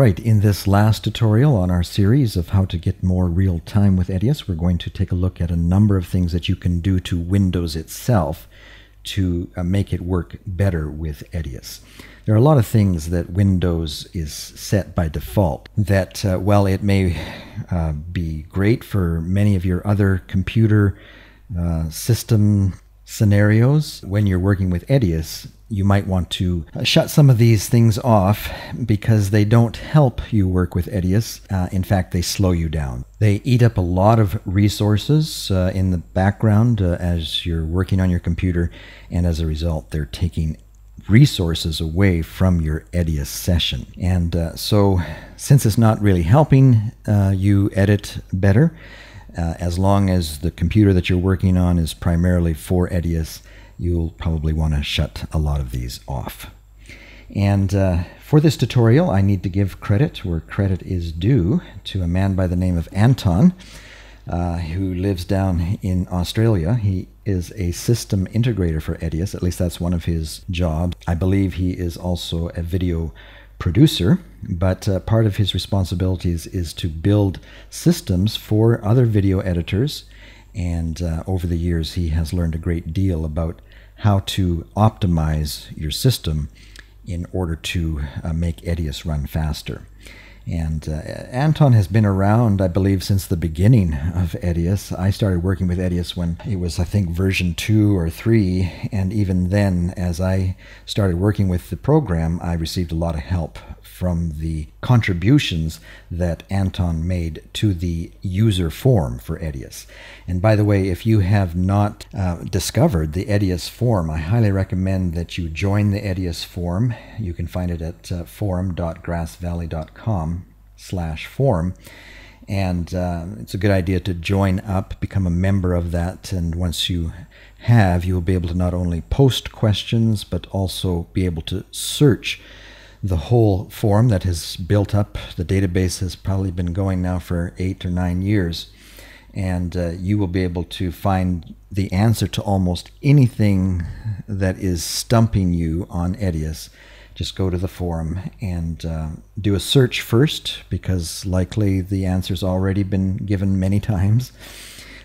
right, in this last tutorial on our series of how to get more real time with Edius, we're going to take a look at a number of things that you can do to Windows itself to uh, make it work better with Edius. There are a lot of things that Windows is set by default that, uh, while it may uh, be great for many of your other computer uh, system scenarios, when you're working with Edius, you might want to uh, shut some of these things off because they don't help you work with Edius. Uh, in fact, they slow you down. They eat up a lot of resources uh, in the background uh, as you're working on your computer, and as a result, they're taking resources away from your Edius session. And uh, so, since it's not really helping uh, you edit better, as long as the computer that you're working on is primarily for Edius, you'll probably want to shut a lot of these off. And uh, for this tutorial, I need to give credit where credit is due to a man by the name of Anton, uh, who lives down in Australia. He is a system integrator for Edius, at least that's one of his jobs. I believe he is also a video producer, but uh, part of his responsibilities is to build systems for other video editors. And uh, over the years, he has learned a great deal about how to optimize your system in order to uh, make Edius run faster. And uh, Anton has been around, I believe, since the beginning of Edius. I started working with Edius when it was, I think, version two or three. And even then, as I started working with the program, I received a lot of help from the contributions that Anton made to the user form for Edius. And by the way, if you have not uh, discovered the Edius form, I highly recommend that you join the Edius forum. You can find it at uh, forum.grassvalley.com slash form. And uh, it's a good idea to join up, become a member of that, and once you have, you will be able to not only post questions, but also be able to search the whole form that has built up. The database has probably been going now for eight or nine years. And uh, you will be able to find the answer to almost anything that is stumping you on Edius. Just go to the forum and uh, do a search first, because likely the answer's already been given many times.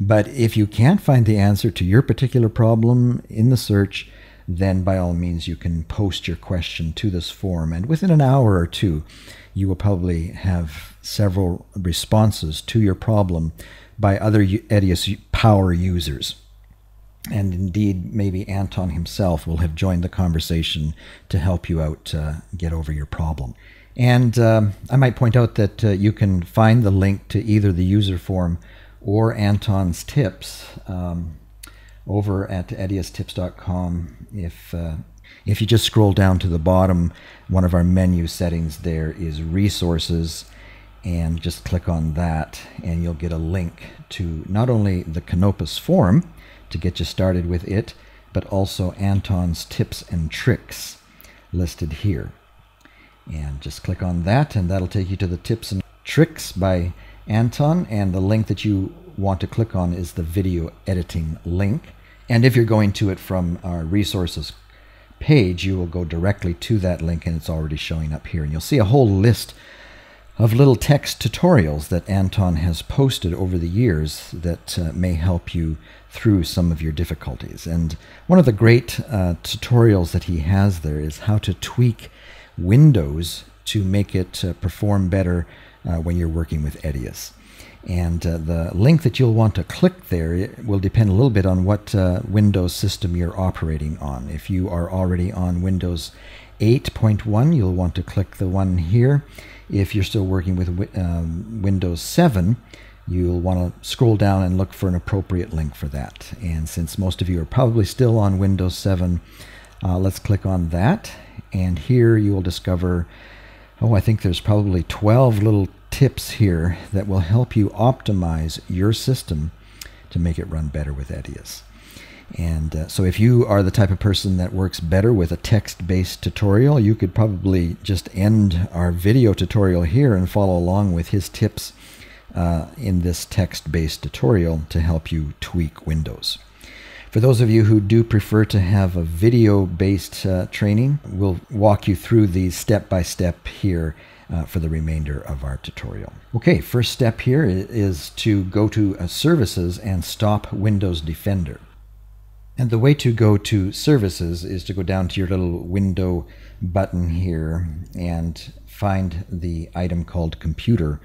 But if you can't find the answer to your particular problem in the search, then by all means you can post your question to this forum. And within an hour or two, you will probably have several responses to your problem by other Edius power users. And indeed, maybe Anton himself will have joined the conversation to help you out uh, get over your problem. And um, I might point out that uh, you can find the link to either the user forum or Anton's tips um, over at ediustips.com. If uh, if you just scroll down to the bottom, one of our menu settings there is resources, and just click on that, and you'll get a link to not only the Canopus forum to get you started with it, but also Anton's tips and tricks listed here. And just click on that, and that'll take you to the tips and tricks by Anton. And the link that you want to click on is the video editing link. And if you're going to it from our resources page, you will go directly to that link and it's already showing up here. And you'll see a whole list of little text tutorials that Anton has posted over the years that uh, may help you through some of your difficulties. And one of the great uh, tutorials that he has there is how to tweak Windows to make it uh, perform better uh, when you're working with Edius. And uh, the link that you'll want to click there will depend a little bit on what uh, Windows system you're operating on. If you are already on Windows 8.1, you'll want to click the one here. If you're still working with um, Windows 7, you'll want to scroll down and look for an appropriate link for that. And since most of you are probably still on Windows 7, uh, let's click on that. And here you will discover, oh, I think there's probably 12 little tips here that will help you optimize your system to make it run better with Edius. And uh, so if you are the type of person that works better with a text-based tutorial, you could probably just end our video tutorial here and follow along with his tips uh, in this text-based tutorial to help you tweak Windows. For those of you who do prefer to have a video-based uh, training, we'll walk you through these step-by-step -step here uh, for the remainder of our tutorial. Okay, first step here is to go to uh, Services and stop Windows Defender. And the way to go to Services is to go down to your little window button here and find the item called Computer.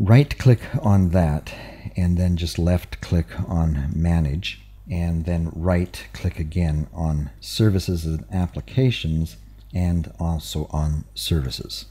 Right click on that and then just left click on Manage and then right click again on Services and Applications and also on Services.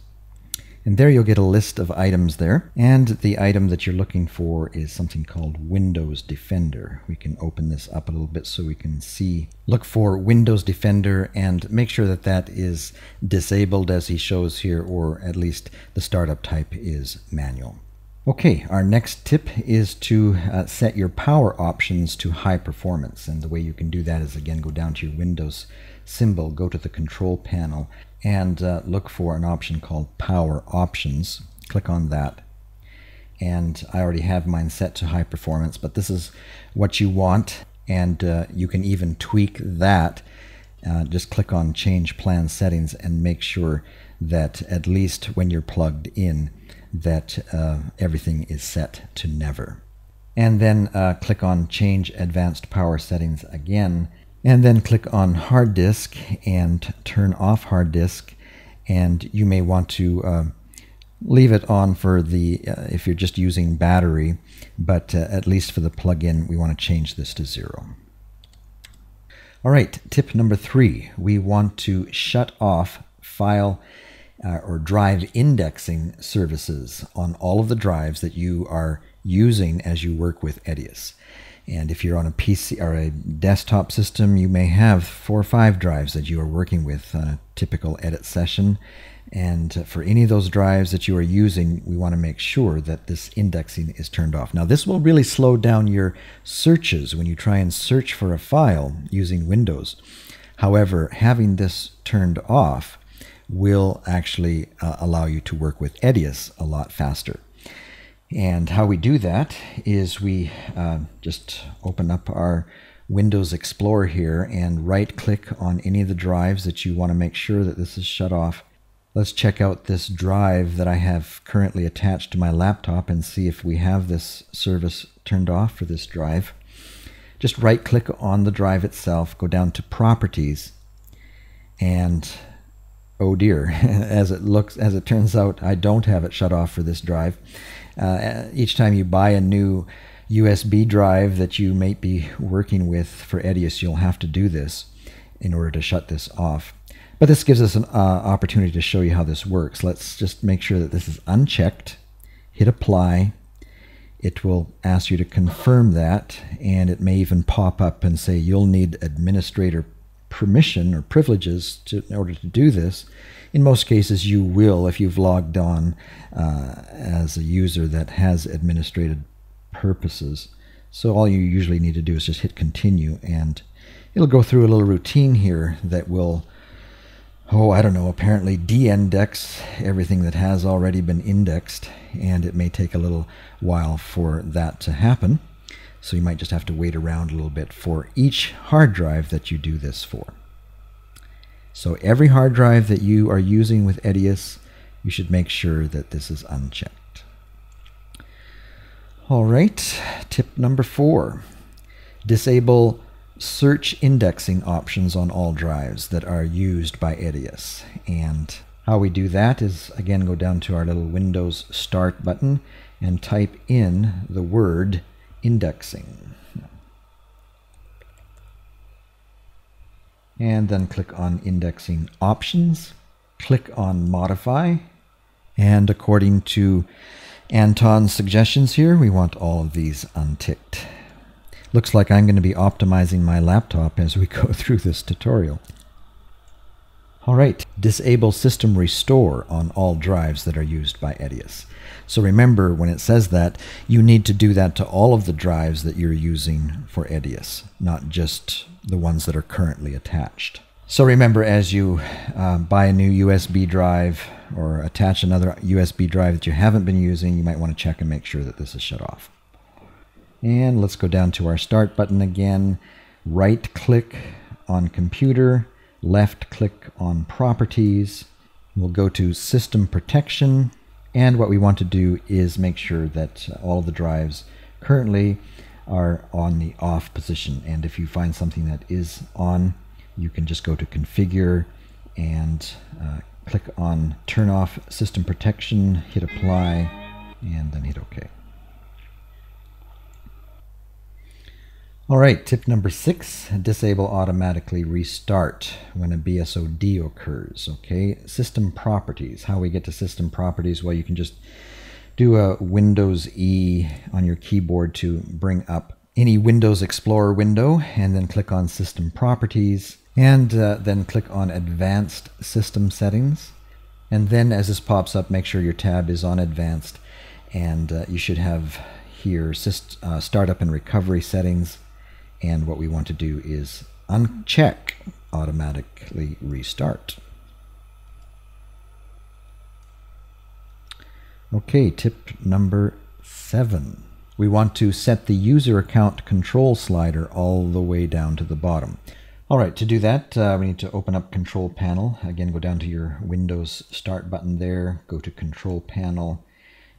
And there you'll get a list of items there. And the item that you're looking for is something called Windows Defender. We can open this up a little bit so we can see. Look for Windows Defender and make sure that that is disabled as he shows here, or at least the startup type is manual. Okay, our next tip is to uh, set your power options to high performance. And the way you can do that is again go down to your Windows symbol, go to the control panel, and uh, look for an option called Power Options. Click on that. And I already have mine set to high performance, but this is what you want. And uh, you can even tweak that. Uh, just click on Change Plan Settings and make sure that at least when you're plugged in, that uh, everything is set to never. And then uh, click on Change Advanced Power Settings again, and then click on Hard Disk and turn off Hard Disk. And you may want to uh, leave it on for the uh, if you're just using battery, but uh, at least for the plug-in, we want to change this to zero. All right, tip number three, we want to shut off file uh, or drive indexing services on all of the drives that you are using as you work with Edius. And if you're on a PC or a desktop system, you may have four or five drives that you are working with on a typical edit session. And for any of those drives that you are using, we want to make sure that this indexing is turned off. Now, this will really slow down your searches when you try and search for a file using Windows. However, having this turned off will actually uh, allow you to work with Edius a lot faster. And how we do that is we uh, just open up our Windows Explorer here and right click on any of the drives that you want to make sure that this is shut off. Let's check out this drive that I have currently attached to my laptop and see if we have this service turned off for this drive. Just right click on the drive itself, go down to properties and oh dear, as it looks, as it turns out, I don't have it shut off for this drive. Uh, each time you buy a new USB drive that you might be working with for Edius, you'll have to do this in order to shut this off. But this gives us an uh, opportunity to show you how this works. Let's just make sure that this is unchecked. Hit apply. It will ask you to confirm that, and it may even pop up and say you'll need administrator permission or privileges to, in order to do this. In most cases, you will if you've logged on uh, as a user that has administrated purposes. So all you usually need to do is just hit continue and it'll go through a little routine here that will, oh, I don't know, apparently de-index everything that has already been indexed and it may take a little while for that to happen. So you might just have to wait around a little bit for each hard drive that you do this for. So every hard drive that you are using with Edius, you should make sure that this is unchecked. All right, tip number four, disable search indexing options on all drives that are used by Edius. And how we do that is, again, go down to our little Windows Start button and type in the word indexing. And then click on indexing options, click on modify, and according to Anton's suggestions here, we want all of these unticked. Looks like I'm going to be optimizing my laptop as we go through this tutorial. All right, disable system restore on all drives that are used by Edius. So remember, when it says that, you need to do that to all of the drives that you're using for Edius, not just the ones that are currently attached. So remember, as you uh, buy a new USB drive or attach another USB drive that you haven't been using, you might want to check and make sure that this is shut off. And let's go down to our Start button again. Right click on Computer, left click on Properties, We'll go to System Protection, and what we want to do is make sure that all the drives currently are on the off position. And if you find something that is on, you can just go to Configure and uh, click on Turn Off System Protection, hit Apply, and then hit OK. All right, tip number six, disable automatically restart when a BSOD occurs, okay? System properties, how we get to system properties, well, you can just do a Windows E on your keyboard to bring up any Windows Explorer window and then click on system properties and uh, then click on advanced system settings. And then as this pops up, make sure your tab is on advanced and uh, you should have here syst, uh, startup and recovery settings and what we want to do is uncheck automatically restart. Okay, tip number seven. We want to set the user account control slider all the way down to the bottom. All right, to do that, uh, we need to open up Control Panel. Again, go down to your Windows Start button there, go to Control Panel,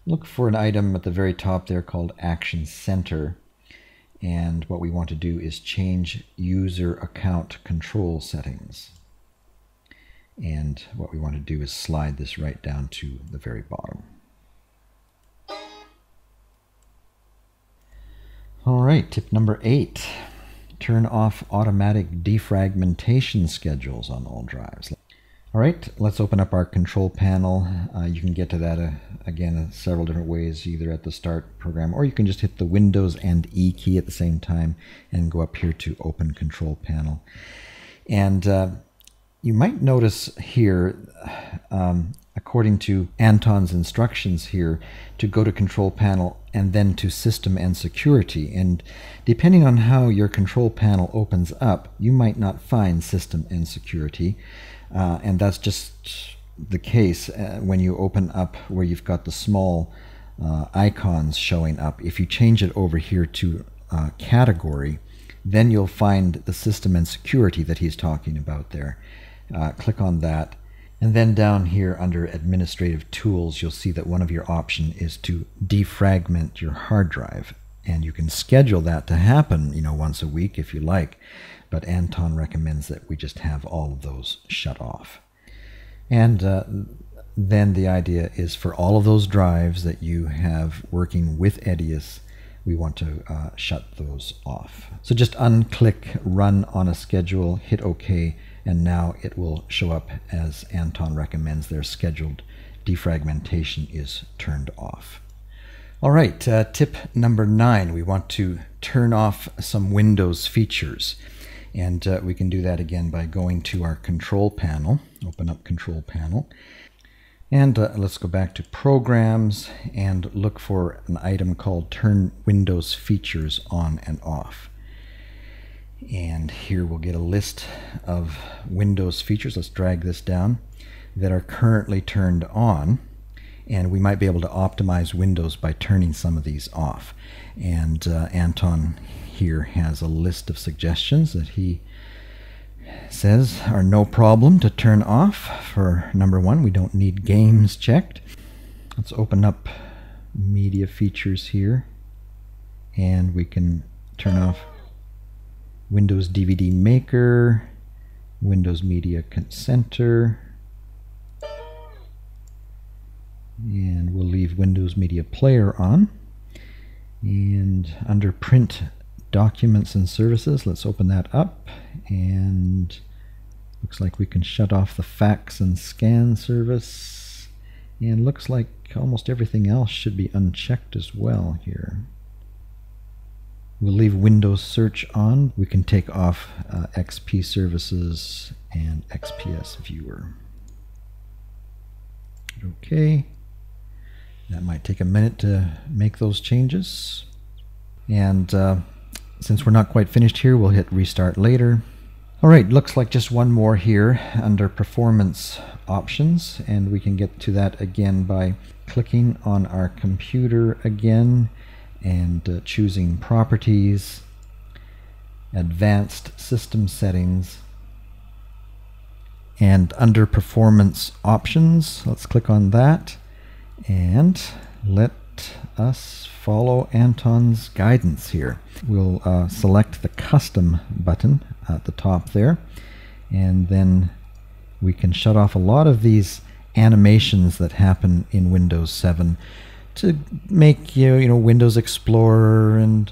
look for an item at the very top there called Action Center. And what we want to do is change user account control settings. And what we want to do is slide this right down to the very bottom. All right, tip number eight. Turn off automatic defragmentation schedules on all drives. All right, let's open up our control panel. Uh, you can get to that uh, again several different ways, either at the start program or you can just hit the Windows and E key at the same time and go up here to open control panel. And uh, you might notice here, um, according to Anton's instructions here, to go to control panel and then to system and security. And depending on how your control panel opens up, you might not find system and security. Uh, and that's just the case uh, when you open up where you've got the small uh, icons showing up. If you change it over here to uh, category, then you'll find the system and security that he's talking about there. Uh, click on that. And then down here under administrative tools, you'll see that one of your options is to defragment your hard drive. And you can schedule that to happen, you know, once a week if you like but Anton recommends that we just have all of those shut off. And uh, then the idea is for all of those drives that you have working with Edius, we want to uh, shut those off. So just unclick run on a schedule, hit OK, and now it will show up as Anton recommends their scheduled defragmentation is turned off. All right, uh, tip number nine, we want to turn off some Windows features. And uh, we can do that again by going to our control panel, open up control panel. And uh, let's go back to programs and look for an item called turn Windows features on and off. And here we'll get a list of Windows features. Let's drag this down that are currently turned on. And we might be able to optimize Windows by turning some of these off. And uh, Anton here has a list of suggestions that he says are no problem to turn off. For number one, we don't need games checked. Let's open up media features here and we can turn off Windows DVD Maker, Windows Media Center, and we'll leave Windows Media Player on. And under Print documents and services. Let's open that up and looks like we can shut off the fax and scan service and looks like almost everything else should be unchecked as well here. We'll leave Windows Search on. We can take off uh, XPS Services and XPS Viewer. Okay. That might take a minute to make those changes. And uh, since we're not quite finished here, we'll hit restart later. All right, looks like just one more here under performance options, and we can get to that again by clicking on our computer again and uh, choosing properties, advanced system settings, And under performance options, let's click on that and let us follow Anton's guidance here. We'll uh, select the custom button at the top there and then we can shut off a lot of these animations that happen in Windows 7 to make you, you know Windows Explorer and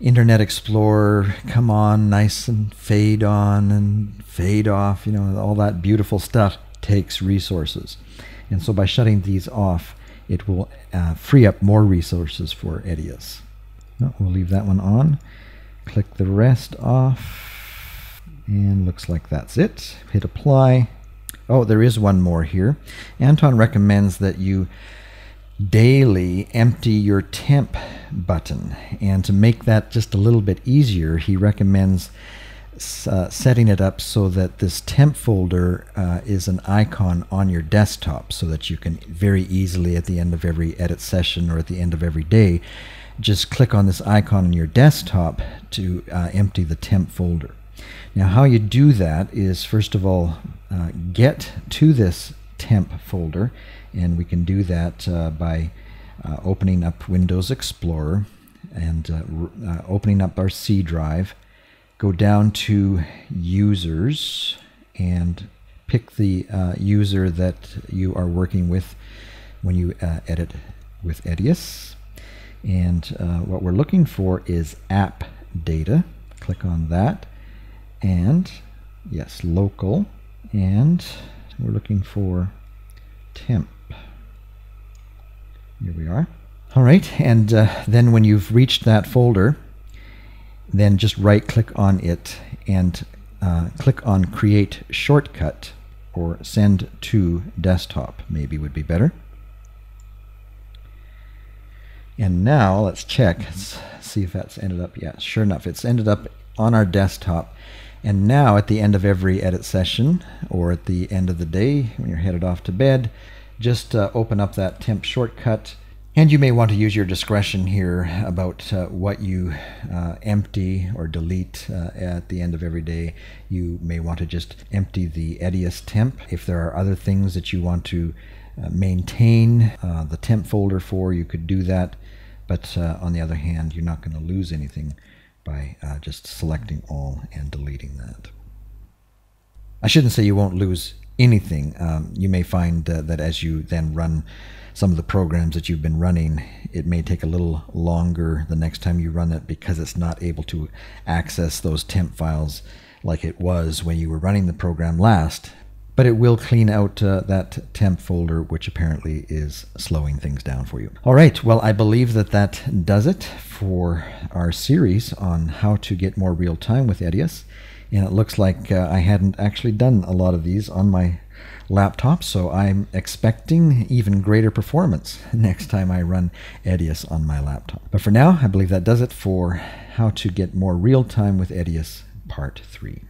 Internet Explorer come on nice and fade on and fade off, you know, all that beautiful stuff takes resources. And so by shutting these off, it will uh, free up more resources for Edius. No, we'll leave that one on. Click the rest off. And looks like that's it. Hit apply. Oh, there is one more here. Anton recommends that you daily empty your temp button. And to make that just a little bit easier, he recommends uh, setting it up so that this temp folder uh, is an icon on your desktop so that you can very easily at the end of every edit session or at the end of every day just click on this icon on your desktop to uh, empty the temp folder. Now how you do that is first of all uh, get to this temp folder and we can do that uh, by opening up Windows Explorer and opening up our C drive go down to users and pick the uh, user that you are working with when you uh, edit with Edius. And uh, what we're looking for is app data. Click on that. And yes local. And we're looking for temp. Here we are. All right, and uh, then when you've reached that folder, then just right click on it and uh, click on create shortcut or send to desktop maybe would be better. And now let's check, let's see if that's ended up. Yeah, sure enough, it's ended up on our desktop. And now at the end of every edit session or at the end of the day when you're headed off to bed, just uh, open up that temp shortcut. And you may want to use your discretion here about uh, what you uh, empty or delete uh, at the end of every day. You may want to just empty the Edius temp. If there are other things that you want to uh, maintain uh, the temp folder for, you could do that. But on the other hand, you're not going to lose anything by just selecting all and deleting that. I shouldn't say you won't lose anything, um, you may find uh, that as you then run some of the programs that you've been running, it may take a little longer the next time you run it because it's not able to access those temp files like it was when you were running the program last. But it will clean out uh, that temp folder, which apparently is slowing things down for you. All right, well, I believe that that does it for our series on how to get more real time with Edius and it looks like uh, I hadn't actually done a lot of these on my laptop, so I'm expecting even greater performance next time I run Edius on my laptop. But for now, I believe that does it for how to get more real time with Edius Part 3.